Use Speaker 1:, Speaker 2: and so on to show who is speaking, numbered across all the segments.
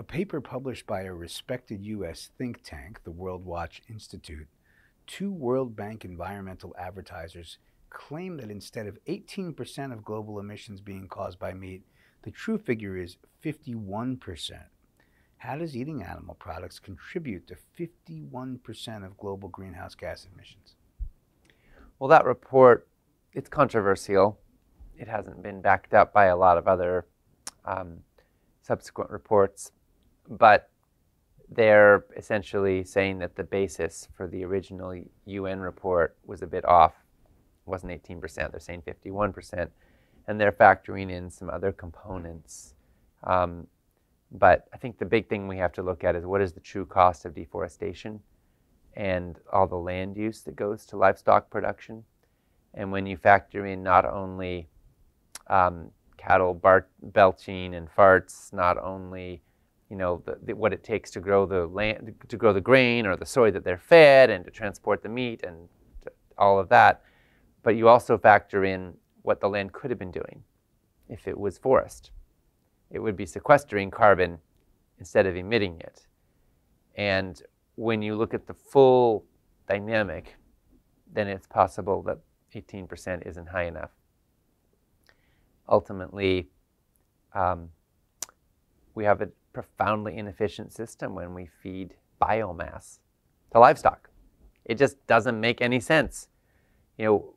Speaker 1: A paper published by a respected U.S. think tank, the Worldwatch Institute, two World Bank environmental advertisers claim that instead of 18% of global emissions being caused by meat, the true figure is 51%. How does eating animal products contribute to 51% of global greenhouse gas emissions?
Speaker 2: Well, that report, it's controversial. It hasn't been backed up by a lot of other um, subsequent reports, but they're essentially saying that the basis for the original UN report was a bit off. It wasn't 18%, they're saying 51%, and they're factoring in some other components. Um, but I think the big thing we have to look at is what is the true cost of deforestation and all the land use that goes to livestock production. And when you factor in not only um, cattle belching and farts, not only you know the, the, what it takes to grow the land, to grow the grain or the soy that they're fed, and to transport the meat and all of that, but you also factor in what the land could have been doing if it was forest. It would be sequestering carbon instead of emitting it. And when you look at the full dynamic, then it's possible that 18% isn't high enough. Ultimately, um, we have a profoundly inefficient system when we feed biomass to livestock. It just doesn't make any sense. You know,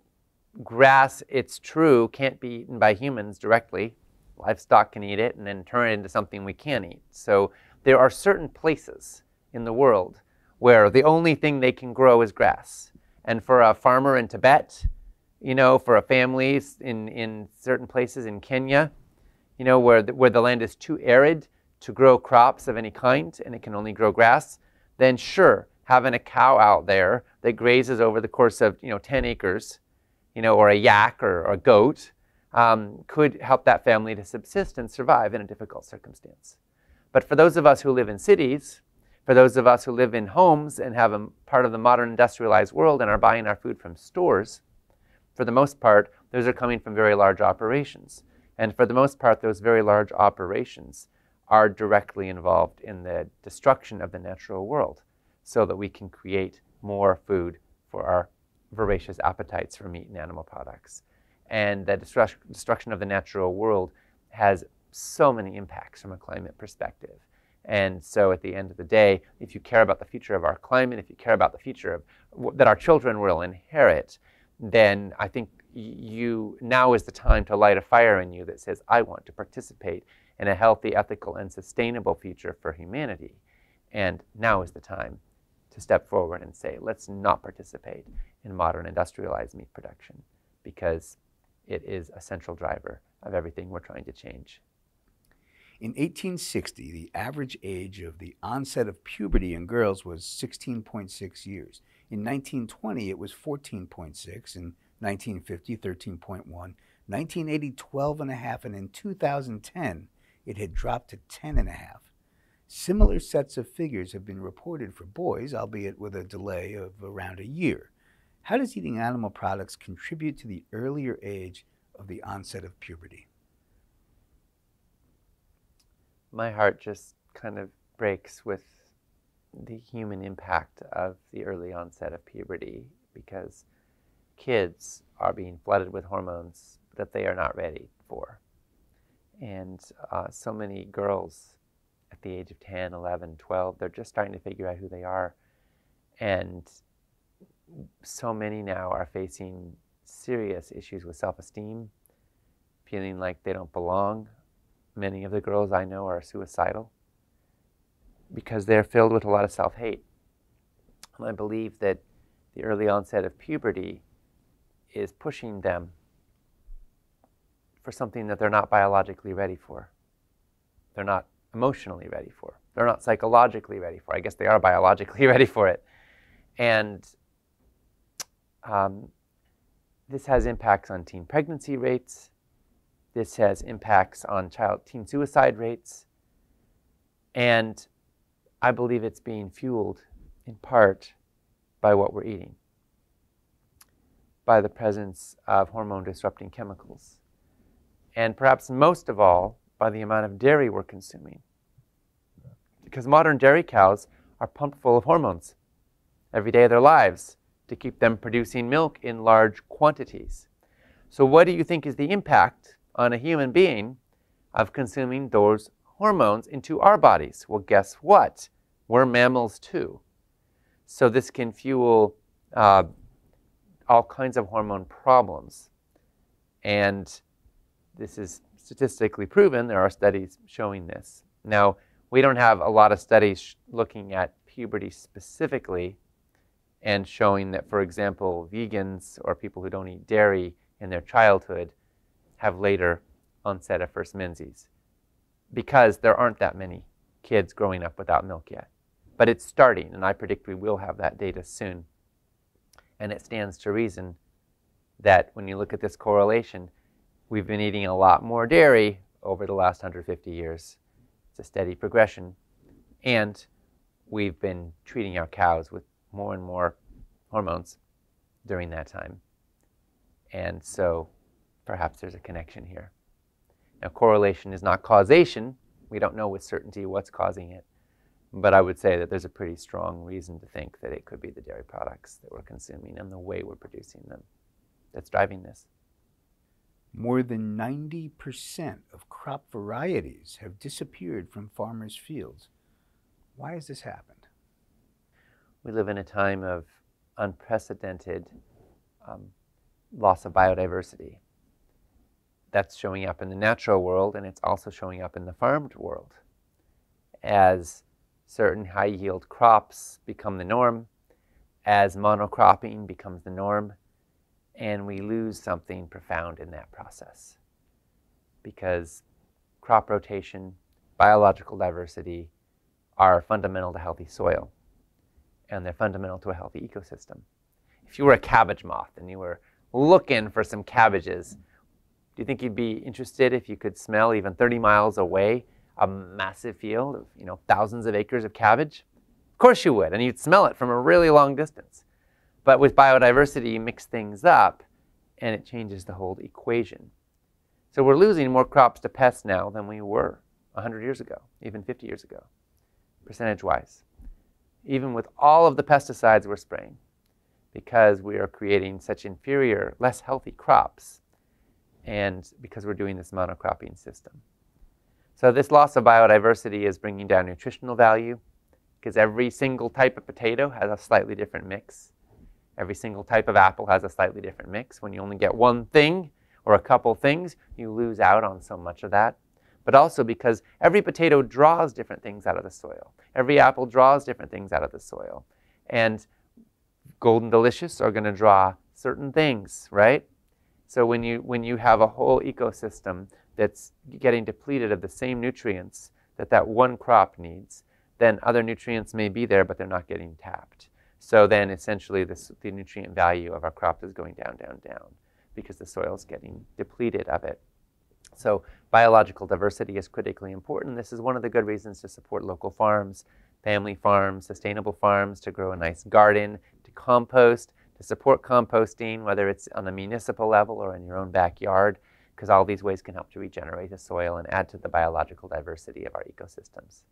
Speaker 2: grass, it's true, can't be eaten by humans directly. Livestock can eat it and then turn it into something we can eat. So there are certain places in the world where the only thing they can grow is grass. And for a farmer in Tibet, you know, for a family in, in certain places in Kenya, you know, where the, where the land is too arid to grow crops of any kind and it can only grow grass, then sure, having a cow out there that grazes over the course of, you know, 10 acres, you know, or a yak or, or a goat um, could help that family to subsist and survive in a difficult circumstance. But for those of us who live in cities, for those of us who live in homes and have a part of the modern industrialized world and are buying our food from stores, for the most part, those are coming from very large operations. And for the most part, those very large operations are directly involved in the destruction of the natural world so that we can create more food for our voracious appetites for meat and animal products. And the destruction of the natural world has so many impacts from a climate perspective. And so at the end of the day, if you care about the future of our climate, if you care about the future of that our children will inherit, then I think you now is the time to light a fire in you that says, I want to participate in a healthy, ethical, and sustainable future for humanity. And now is the time to step forward and say, let's not participate in modern industrialized meat production because it is a central driver of everything we're trying to change.
Speaker 1: In 1860, the average age of the onset of puberty in girls was 16.6 years. In 1920, it was 14.6. In 1950, 13.1. 1980, 12 and a half. And in 2010, it had dropped to 10 and a half. Similar sets of figures have been reported for boys, albeit with a delay of around a year. How does eating animal products contribute to the earlier age of the onset of puberty?
Speaker 2: My heart just kind of breaks with the human impact of the early onset of puberty because kids are being flooded with hormones that they are not ready for. And uh, so many girls at the age of 10, 11, 12, they're just starting to figure out who they are. And so many now are facing serious issues with self esteem, feeling like they don't belong. Many of the girls I know are suicidal because they're filled with a lot of self hate. And I believe that the early onset of puberty is pushing them for something that they're not biologically ready for. They're not emotionally ready for. They're not psychologically ready for. I guess they are biologically ready for it. And um, this has impacts on teen pregnancy rates. This has impacts on child teen suicide rates. And I believe it's being fueled in part by what we're eating, by the presence of hormone disrupting chemicals, and perhaps most of all, by the amount of dairy we're consuming. because modern dairy cows are pumped full of hormones every day of their lives to keep them producing milk in large quantities. So, what do you think is the impact on a human being of consuming those hormones into our bodies? Well, guess what? We're mammals too. So, this can fuel uh, all kinds of hormone problems. And this is statistically proven. There are studies showing this. Now, we don't have a lot of studies looking at puberty specifically and showing that, for example, vegans or people who don't eat dairy in their childhood have later onset of first menses because there aren't that many kids growing up without milk yet. But it's starting, and I predict we will have that data soon. And it stands to reason that when you look at this correlation, we've been eating a lot more dairy over the last 150 years. It's a steady progression. And we've been treating our cows with more and more hormones during that time. And so perhaps there's a connection here. Now, correlation is not causation. We don't know with certainty what's causing it. But I would say that there's a pretty strong reason to think that it could be the dairy products that we're consuming and the way we're producing them that's driving this.
Speaker 1: More than 90% of crop varieties have disappeared from farmers' fields. Why has this happened?
Speaker 2: we live in a time of unprecedented um, loss of biodiversity. That's showing up in the natural world and it's also showing up in the farmed world. As certain high yield crops become the norm, as monocropping becomes the norm, and we lose something profound in that process. Because crop rotation, biological diversity are fundamental to healthy soil and they're fundamental to a healthy ecosystem. If you were a cabbage moth and you were looking for some cabbages, do you think you'd be interested if you could smell even 30 miles away a massive field of, you know, thousands of acres of cabbage? Of course you would, and you'd smell it from a really long distance. But with biodiversity, you mix things up and it changes the whole equation. So we're losing more crops to pests now than we were 100 years ago, even 50 years ago, percentage wise even with all of the pesticides we're spraying, because we are creating such inferior, less healthy crops, and because we're doing this monocropping system. So this loss of biodiversity is bringing down nutritional value, because every single type of potato has a slightly different mix. Every single type of apple has a slightly different mix. When you only get one thing or a couple things, you lose out on so much of that but also because every potato draws different things out of the soil. Every apple draws different things out of the soil. And Golden Delicious are going to draw certain things, right? So when you, when you have a whole ecosystem that's getting depleted of the same nutrients that that one crop needs, then other nutrients may be there, but they're not getting tapped. So then essentially this, the nutrient value of our crop is going down, down, down because the soil is getting depleted of it. So biological diversity is critically important. This is one of the good reasons to support local farms, family farms, sustainable farms, to grow a nice garden, to compost, to support composting, whether it's on a municipal level or in your own backyard, because all these ways can help to regenerate the soil and add to the biological diversity of our ecosystems.